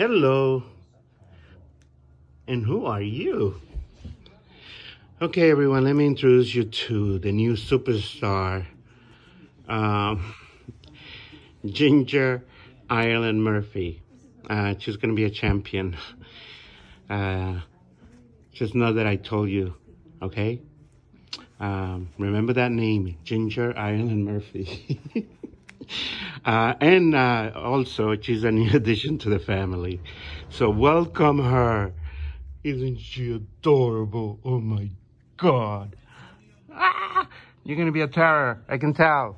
Hello. And who are you? Okay, everyone, let me introduce you to the new superstar, um, Ginger Ireland Murphy. Uh, she's going to be a champion. Uh, just know that I told you, okay? Um, remember that name, Ginger Ireland Murphy. uh, and uh, also, she's a new addition to the family. So welcome her. Isn't she adorable? Oh my God. Ah, you're going to be a terror. I can tell.